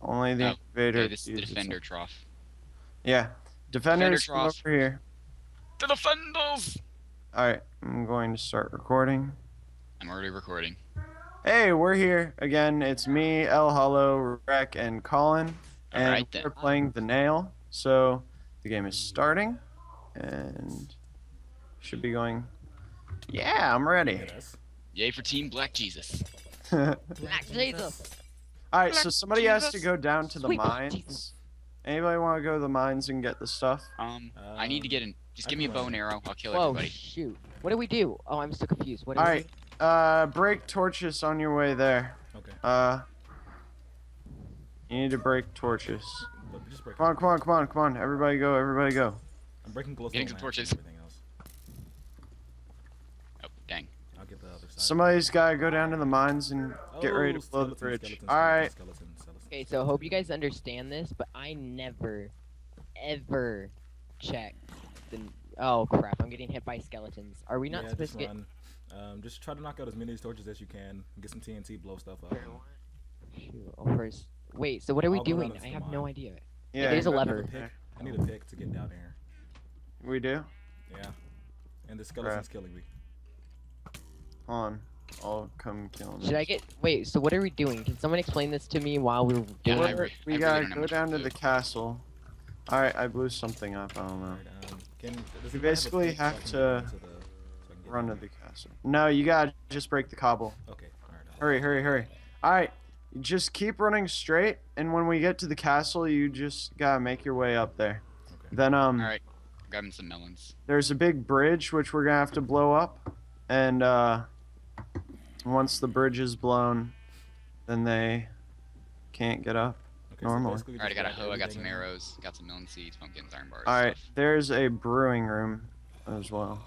Only the Oh, incubator. Okay, this is the defender it. trough. Yeah. Defenders, come trough. over here. The defenders! Alright, I'm going to start recording. I'm already recording. Hey, we're here again. It's me, El Hollow, Rec, and Colin. And Alright then. we're playing the nail. So the game is starting. And should be going. Yeah, I'm ready. Yes. Yay for Team Black Jesus. Black Jesus. Alright, so Black somebody has to go down to the Sweet mines. Jesus. Anybody want to go to the mines and get the stuff? Um, I need to Um, get in. Just give me a bow and arrow. I'll kill Whoa, everybody. shoot. What do we do? Oh, I'm so confused. What do Alright, uh, break torches on your way there. Okay. Uh, you need to break torches. Just break. Come on, come on, come on, come on. Everybody go, everybody go. I'm breaking glowstone Getting some torches. Everything else. Oh, dang. I'll get the other side. Somebody's gotta go down to the mines and get ready Oh, to blow the bridge. Alright. Okay, so I hope you guys understand this, but I never, ever check the. Oh crap! I'm getting hit by skeletons. Are we not yeah, supposed just to get? run. Um, just try to knock out as many of torches as you can. Get some TNT, blow stuff up. Shoot, oh, first. Wait, so what are we I'll doing? I the have no idea. yeah, there's a I need lever. pick. I need a pick to get down here. we do. Yeah. And the skeleton's killing me. Hold on, I'll come kill him. Should I get? Wait, so what are we doing? Can someone explain this to me while we're doing I it? re- we I gotta don't go down to to the castle. Alright, I blew something up. I don't know. Alright, um, can, You basically pick have can to the- so I can get Run to the castle. No, you gotta just break the cobble. Okay. Alright. Hurry, hurry, hurry. Alright, just keep running straight, and when we get to the castle, you just gotta make your way up there. Okay. Then, um, Alright. Grabbing some melons. there's a big bridge which we're gonna have to blow up, and, uh, once the bridge is blown, then they can't get up. Okay, Normally. basically Alright, I got a hoe. I got some arrows. Got some melon seeds, pumpkins, iron bars. Alright, there's a brewing room as well.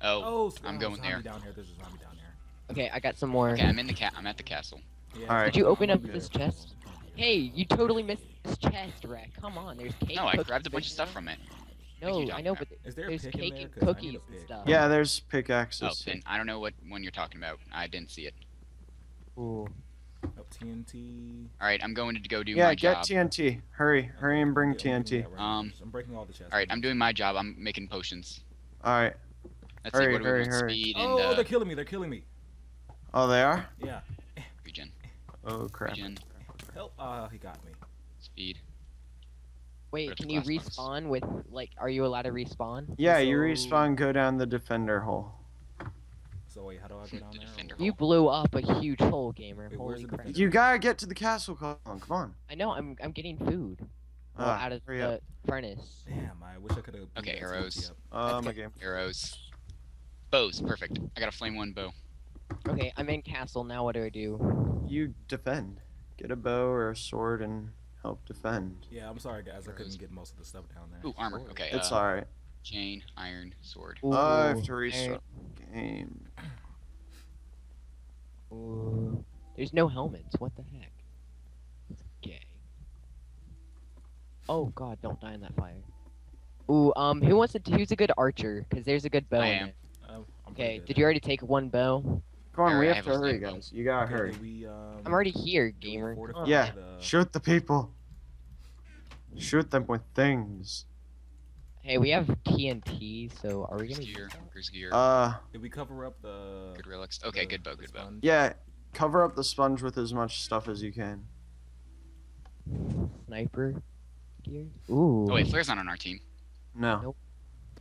Oh. Oh, s- I'm going there. down here. There's a zombie down here. Okay, I got some more. Okay, I'm in the cat. I'm at the castle. Yeah, Alright. Did you open up good. this chest? Hey, you totally missed this chest, Rack. Come on, there's cake. No, I grabbed a bunch of stuff from it. What No, I know, about? but Is there there's pick cake there? and 'Cause I need a cookies and pick. stuff. Yeah, there's pickaxes. Oh, then I don't know what one you're talking about. I didn't see it. Ooh. Oh, TNT. Alright, I'm going to go do yeah, my get. TNT. Hurry, hurry and bring Yeah, TNT. right. Um, I'm breaking all the chests. Alright, I'm doing my job. I'm making potions. Alright. Let's Hurry, see, what do hurry, hurry. Speed and Oh, uh, they're killing me. They're killing me. Oh, they are? Yeah. regen. Oh, crap. Regen. Help. Ah, he got me. Speed. Wait, can you glass box. respawn with like? Are you allowed to respawn? Yeah, you respawn, go down the defender hole. So wait, how do I go down The there? defender You blew up a huge hole, gamer. Wait, Holy the crap! You gotta get to the castle, Colin. Come on. I know. I'm I'm getting food well, Ah, out of the up. furnace. Damn, I wish I could have. Okay, arrows. Uh, Let's my game. Arrows. Bows, perfect. I got a flame one bow. Okay, I'm in castle now. What do I do? You defend. Get a bow or a sword and help defend. Yeah, I'm sorry guys, I couldn't get most of the stuff down there. Ooh, armor. Okay, It's uh, alright. chain, iron, sword. Ooh, I have to iron- restart the game. Ooh. There's no helmets. What the heck? It's gay. Oh God! Don't die in that fire. Ooh, um, who wants to? Who's a good archer? Cause there's a good bow. I in am. it. Um, Okay. good Did at you already take one bow? Come on, we have have to hurry, flame bow. guys. You gotta Okay, hurry. we, um, I'm already here, gamer. fortify Come on. Yeah, the- Shoot the people. Shoot them with things. Hey, we have TNT, so are we gonna? gear, use that? workers gear. Uh, Did we cover up the? good relics. Okay, the- good bow, good bow. sponge? yeah. Cover up the sponge with as much stuff as you can. Sniper gear. Ooh. Oh wait, Flare's not on our team. No. Nope.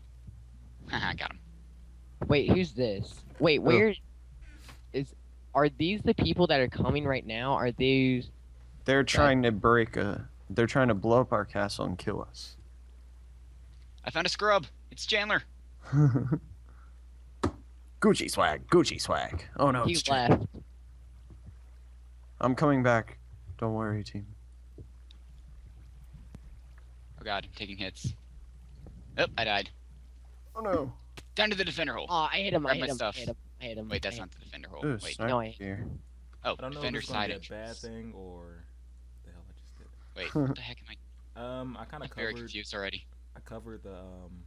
Haha, got him. Wait, who's this? Wait, where is? Are these the people that are coming right now? Are these? They're trying to break a. They're trying to blow up our castle and kill us. I found a scrub. It's Chandler. Gucci swag. Gucci swag. Oh no, he it's Chan- left. I'm coming back. Don't worry, team. Oh god, I'm taking hits. Oh, I died. Oh no. Down to the defender hole. Oh, I hit him. I Grab hit my him. stuff. I hit him. I hit him. Wait, that's not the defender hole. Ooh, Wait. no, I- gear. Oh, I don't know if defender it's gonna side be a bad thing or the hell I just did. Wait, what the heck am I? Um, I kind I'm of very confused already. I covered the um.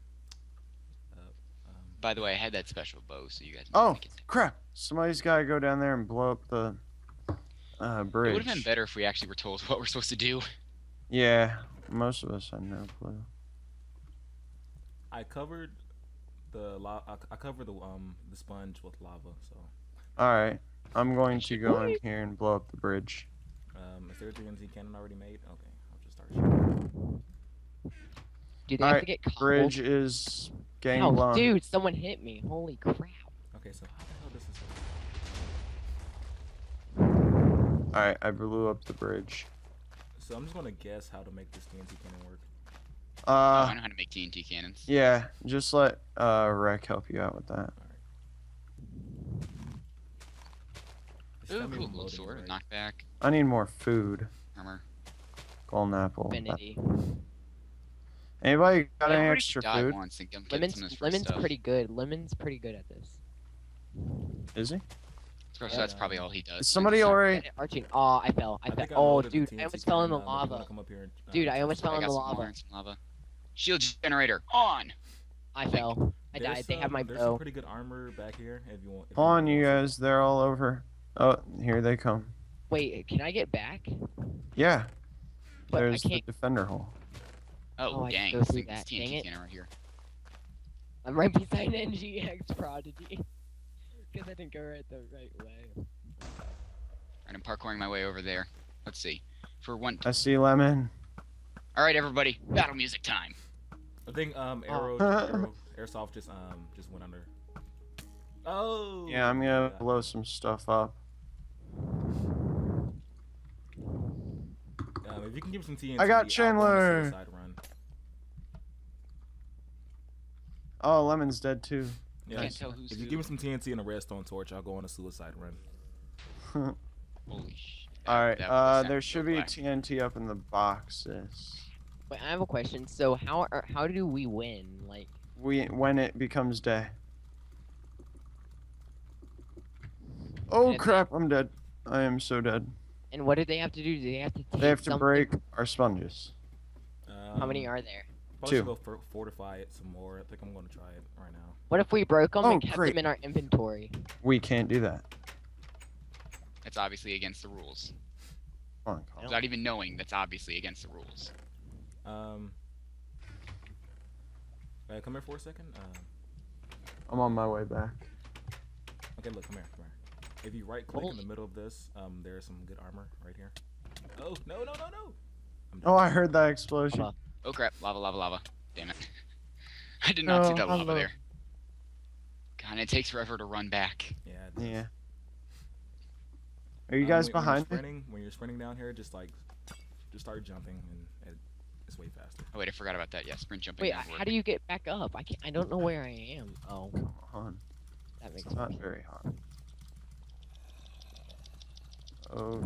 Uh, um By the way, I had that special bow, so you guys. Oh crap! Somebody's gotta go down there and blow up the. uh, It bridge. would have been better if we actually were told what we're supposed to do. Yeah, most of us had no clue. I covered the la- I, I covered the um the sponge with lava. So All right, I'm going to go in here and blow up the bridge. um, is there a TNT cannon already made? Okay, I'll just start shooting. Do they have to Alright, get cobbled? Bridge is getting Oh, blown. dude, someone hit me. Holy crap. Okay, so how the hell does this? All right, I blew up the bridge. So I'm just gonna guess how to make this TNT cannon work. Oh, I Uh, know how to make TNT cannons. yeah, just let uh Rec help you out with that. It's Ooh, not cool, gold loading sword, right. knockback, I need more food. armor. Golden apple. Infinity. Anybody got Yeah, any extra food? Once and get, get some Lemon's Lemon's pretty good. Lemon's pretty good at this. Is he? So Yeah. that's probably all he does. Is somebody Like, already? Good Arching. Oh, I fell. I, I fell. Oh, dude, I almost fell in the cannon, now they're gonna lava. come up here and, uh, Dude, I almost fell in the lava. more and some lava. Shield generator on. I fell. I There's died. They have um, my There's bow. some pretty good armor back here. If you want. if Hold on, want you some. guys. They're all over. Oh, here they come. Wait, can I get back? Yeah, But there's the defender hole. Oh, Oh, I dang. go through thing- this that. Dang TNT it. cannon right here. I'm right beside NGX Prodigy. Because I didn't go right the right way. Alright, I'm parkouring my way over there. Let's see. For one. I see lemon. Alright, everybody. Battle music time. I think um Oh. arrow, arrow airsoft just um just went under. Oh. Yeah, I'm gonna yeah. blow some stuff up. Um, if you can give some TNT, I got I'll go on a Chandler. suicide Run. Oh, lemon's dead too. Yeah, Can't tell who's if you who. give me some TNT and a redstone torch, I'll go on a suicide run. Holy sh. All right. Uh, there should be black. TNT up in the boxes. Wait, I have a question. So how are, how do we win? Like, We when it becomes day. Oh crap! I'm dead. I am so dead. and what do they have to do? Do they have to? Take They have to something? break our sponges. Um, How many are there? Probably should Two. go for, fortify it some more. I think I'm gonna try it right now. What if we broke them Oh, and kept great. them in our inventory? We can't do that. That's obviously against the rules. Come. Without even knowing, that's obviously against the rules. Um. Uh, come here for a second. Um, I'm on my way back. okay, look, come here, come here. If you right click in the middle of this, um, there's some good armor right here. Oh no no no no! I'm Oh, I heard that explosion. Oh crap, lava, lava, lava. Damn it. I did not see that lava lava. there. God, and it takes forever to run back. Yeah. it does. Yeah. Are you Um, guys when- behind when me? you're sprinting, When you're sprinting down here, just like, just start jumping, and it, it's way faster. Oh wait, I forgot about that. Yeah, sprint jumping. Wait, how work. do you get back up? I can't. I don't know where I am. Oh, Come on. that makes It's not sense. very hard. Oh,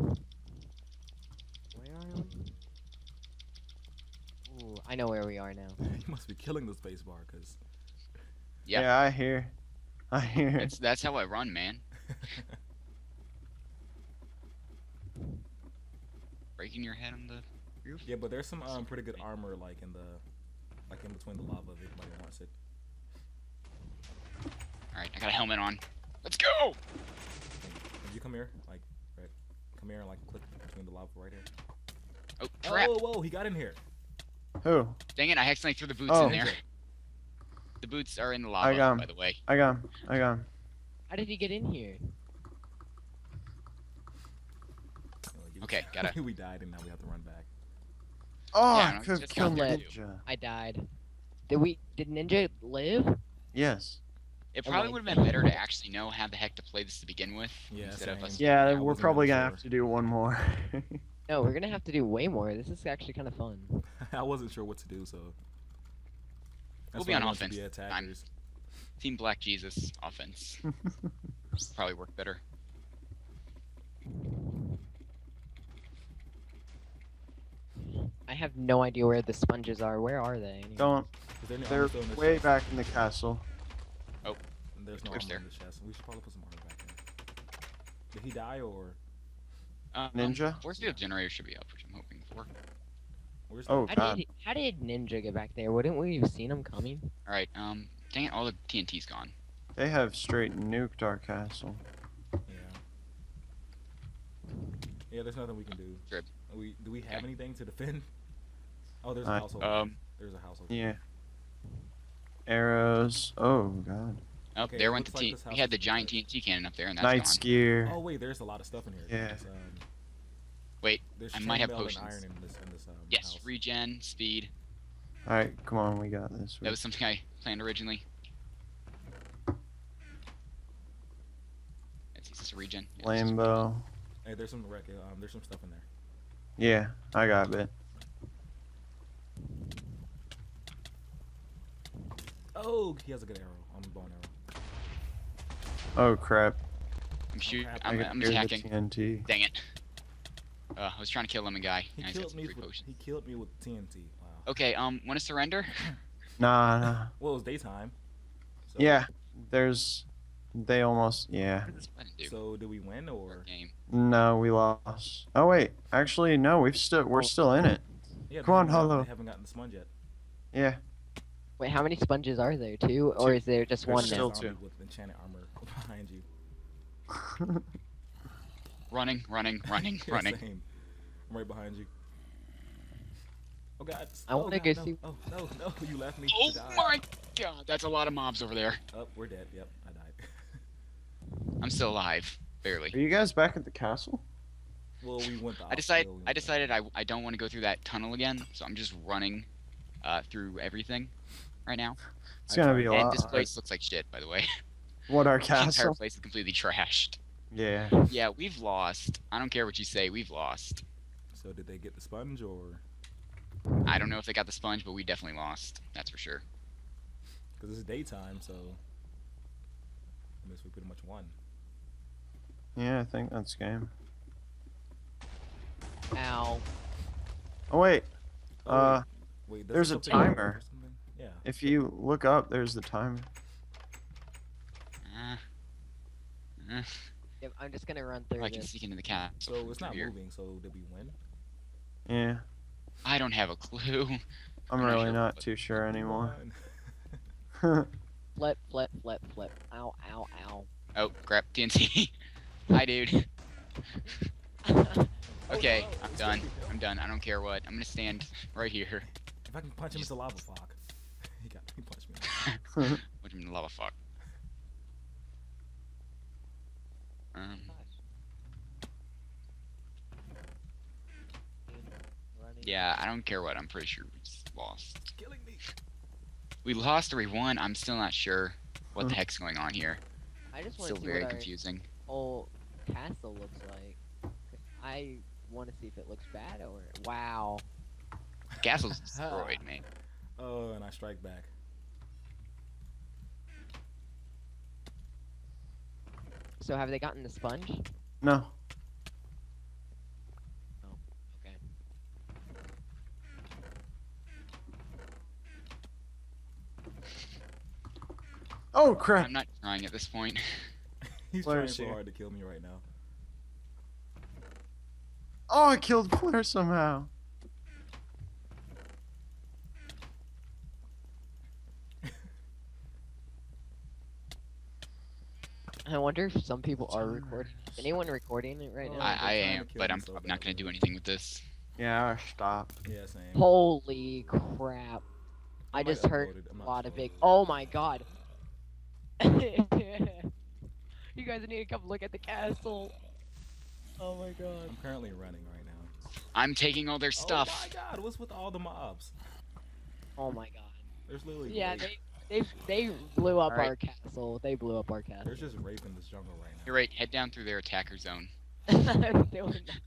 Where are we? Ooh, I know where we are now. you must be killing the space bar, cause Yeah. yeah, I hear. I hear. That's that's how I run, man. Breaking your head on the roof. yeah, but there's some um pretty good armor like in the, like in between the lava if anybody wants it. All right, I got a helmet on. Let's go. If you come here, like, right, come here and like click between the lava right here. Oh crap! Oh, whoa, he got in here. Who? Dang it! I accidentally threw the boots Oh. in there. The boots are in the lava, I got him. by the way. I got him. I got him. How did he get in here? Okay, gotta- we died and now we have to run back. Oh, Yeah, I could have killed Ninja. I died. Did we? Did Ninja live? Yes. It probably my would have been better to actually know how the heck to play this to begin with, Yeah, instead of us. Yeah, we're wasn't probably gonna sure. have to do one more. No, we're gonna have to do way more. This is actually kind of fun. I wasn't sure what to do, so. We'll be why on I wanted to offense Be this time. attackers. Team Black Jesus offense probably work better. I have no idea where the sponges are. Where are they? anyway? Don't. Is there They're in way chest? back in the castle. Oh, there's no Where's armor there? in the chest. We should probably put some armor back in. Did he die or Um, Ninja? Force field generator should be up, which I'm hoping for. where's Oh How god. did how did Ninja get back there? Wouldn't we have seen him coming? All right. Um. Dang it! All the TNT's gone. They have straight nuked our castle. Yeah. Yeah, there's nothing we can do. Trip. We do we have Okay. anything to defend? Oh, there's a Uh, household. Um. there's a household. Yeah. Arrows. Oh god. Oh, Okay, there went the looks like T. this house we had the giant defended. TNT cannon up there, and that's Knight's gone. gear. Oh wait, there's a lot of stuff in here. Yeah. Um, Wait, I might have potions. Iron in this, in this um, Yes, house. regen, speed. All right, come on, we got this. That was something I planned originally. Let's see, is this a regen? Yeah, Lambo. Hey, there's some wreck. Um, there's some stuff in there. Yeah, I got a Oh, he has a good arrow. I'm a bow and arrow. Oh crap! I'm shooting. crap. I I'm, I'm attacking. TNT. Dang it. Uh, I was trying to kill him a guy. He and killed me. With, he killed me with TNT. Wow. Okay, um, want to surrender? Nah, nah. Well, it was daytime. So, Yeah, there's. They almost. Yeah. What did this button do? So did we win or? Game. No, we lost. Oh wait, actually no, we've still we're still in it. Yeah, Come on, they haven't Hollow. They haven't gotten the sponge yet. Yeah. Wait, how many sponges are there? Two, or is there just There's one still now? two. With enchanted armor behind you. Running, running, running, Yeah, running. Same. I'm right behind you. Oh god. I oh, wanna God, go no. see- Oh no, no, you left me. Oh to die. my god, that's a lot of mobs over there. Oh, we're dead. Yep, I died. I'm still alive, barely. Are you guys back at the castle? well, we went. The I decided. we I decided I, I don't want to go through that tunnel again, so I'm just running, uh, through everything, right now. It's gonna be a And lot. this place looks like shit, by the way. What our castle? The entire place is completely trashed. Yeah. Yeah, we've lost. I don't care what you say, we've lost. So did they get the sponge or? I don't know if they got the sponge, but we definitely lost. That's for sure. Because it's daytime, so. I guess we pretty much won. Yeah, I think that's game. Ow. Oh wait, Oh, uh, wait, wait, there's a something timer. Or something? Yeah. if you look up, there's the timer. Uh, uh, Yep, I'm just gonna run through I can this. sneak into the cat. So it's not here. moving. So did we win? Yeah, I don't have a clue. I'm I'm not really sure, not too sure anymore. won. Flip, flip, flip, flip. Ow, ow, ow. Oh, crap, TNT. Hi, dude. Okay, Oh, no, I'm it's done. I'm done. I don't care what. I'm gonna stand right here. If I can punch him, it's a lava flock. he do you mean me. Put him lava fuck. Um, yeah, I don't care what. I'm pretty sure we just lost. Killing me. We lost or we won. I'm still not sure what the heck's going on here. I just want Still to see very what our confusing. whole castle looks like. I want to see if it looks bad or wow. Castle's destroyed, man. Oh, and I strike back. So have they gotten the sponge? no. Oh, okay. Oh crap! I'm not trying at this point. He's Blair's trying so here. hard to kill me right now. Oh, I killed Blair somehow. I wonder if some people are recording. Is anyone recording it right now? I, I am, but I'm so probably not gonna do anything with this. Yeah, stop. Yeah, same. Holy crap! I might just heard upload it, I'm a lot of big. Oh my god! you guys need to come look at the castle. Oh my god! I'm currently running right now. I'm taking all their stuff. Oh my god, what's with all the mobs? Oh my god! There's literally Yeah, rape- they they they blew up Alright. our castle. They blew up our castle. there's just rape in this jungle right now. You're right. Head down through their attacker zone. I'm doing that.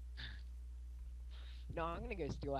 No, I'm gonna go steal a